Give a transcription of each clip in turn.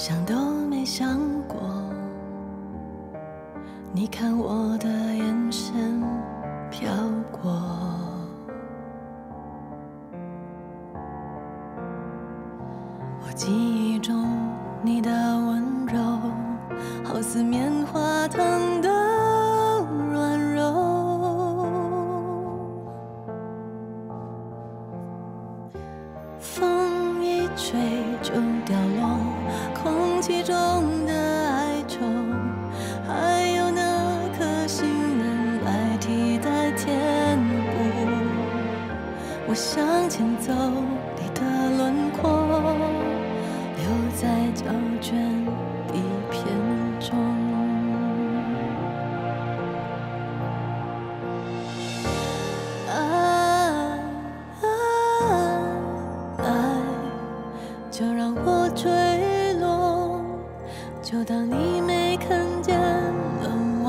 想都没想过你看我的眼神飘过。我记忆中你的温柔好似棉花糖的其中的哀愁，还有那颗心能来替代填补。我向前走，你的轮廓留在胶卷就当你没看见了，我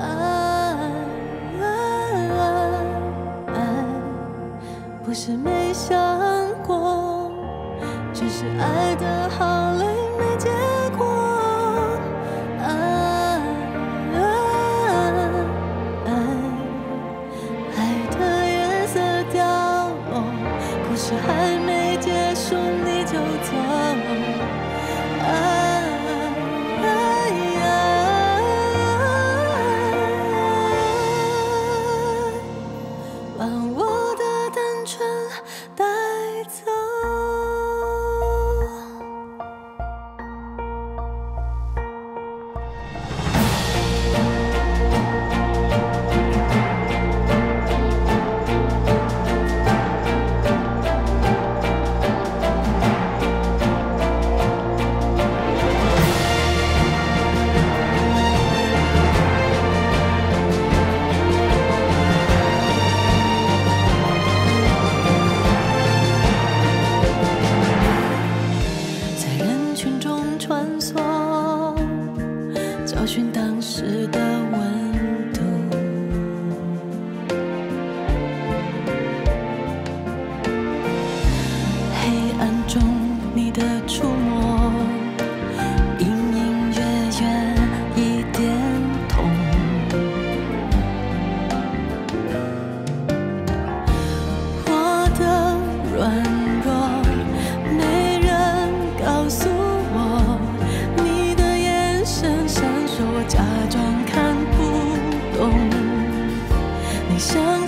爱爱爱，不是没想过，只是爱。我你的眼神闪烁我假装看不懂。你想